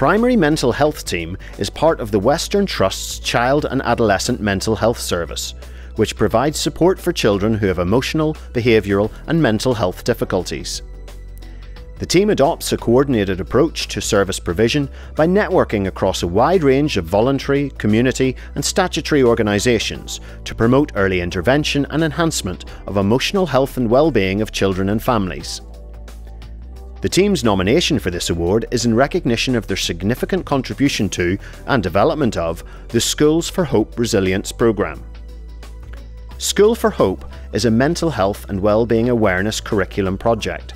Primary Mental Health Team is part of the Western Trust's Child and Adolescent Mental Health Service, which provides support for children who have emotional, behavioural, and mental health difficulties. The team adopts a coordinated approach to service provision by networking across a wide range of voluntary, community, and statutory organisations to promote early intervention and enhancement of emotional health and well-being of children and families. The team's nomination for this award is in recognition of their significant contribution to and development of the Schools for Hope Resilience programme. School for Hope is a mental health and well-being awareness curriculum project.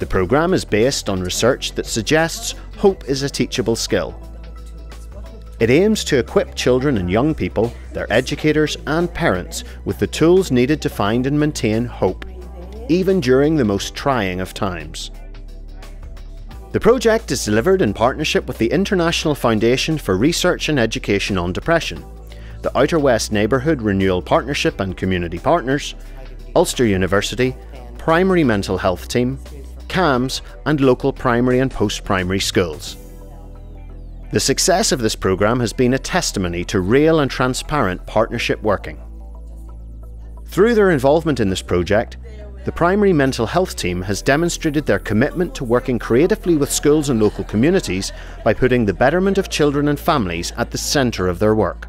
The programme is based on research that suggests hope is a teachable skill. It aims to equip children and young people, their educators and parents with the tools needed to find and maintain hope, even during the most trying of times. The project is delivered in partnership with the International Foundation for Research and Education on Depression, the Outer West Neighbourhood Renewal Partnership and Community Partners, Ulster University, Primary Mental Health Team, CAMHS, and local primary and post-primary schools. The success of this programme has been a testimony to real and transparent partnership working. Through their involvement in this project, the primary mental health team has demonstrated their commitment to working creatively with schools and local communities by putting the betterment of children and families at the centre of their work.